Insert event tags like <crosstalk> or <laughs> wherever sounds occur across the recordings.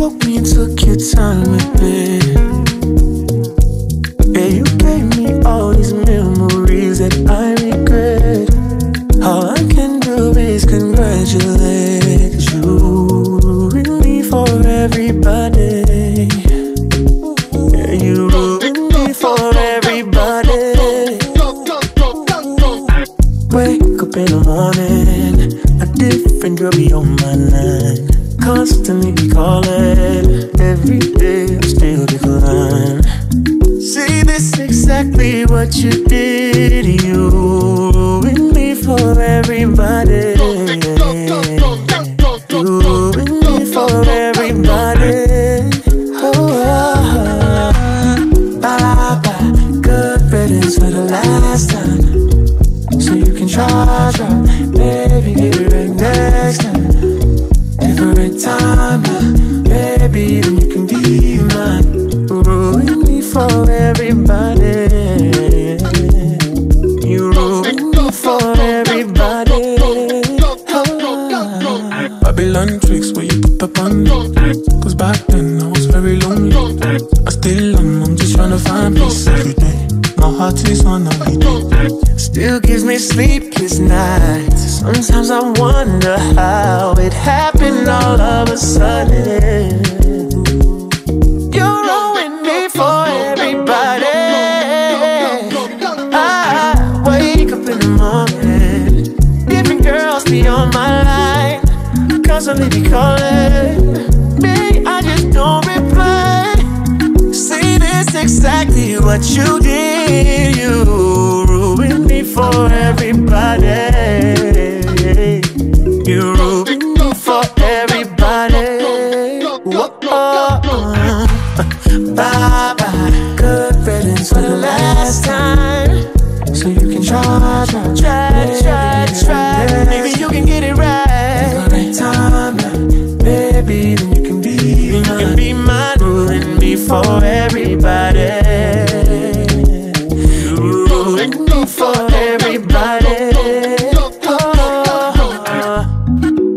woke me and took your time with me. Yeah, you gave me all these memories that I regret. All I can do is congratulate you me for everybody. Yeah, you ruined me for everybody. Wake up in the morning, a different girl be on my line. Constantly be calling, exactly what you did. You ruined me for everybody. You ruined me for everybody. Oh, oh, oh. bye bye. Good riddance for the last time. So you can charge up, baby, on me. Cause back then I was very lonely. I still am, I'm just trying to find peace every day. My heart is on holiday. Still gives me sleepless nights. Sometimes I wonder how it happened all of a sudden. Constantly be calling me. I just don't reply. See, this exactly what you did. You ruined me for everybody. You ruined me for everybody. <laughs> Bye bye. Good riddance for the last time. So you can try, try, try, try, try. Maybe you can for everybody. Ruin for everybody. Oh,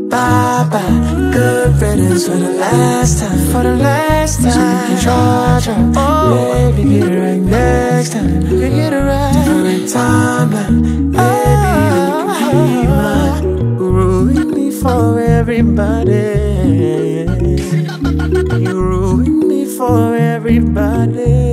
bye bye. Good riddance for the last time. For the last time. So you can charge her. Oh, baby, get it right next time. You can get it right. Different timeline. Baby, then you can be mine. Ruin me for everybody. Everybody.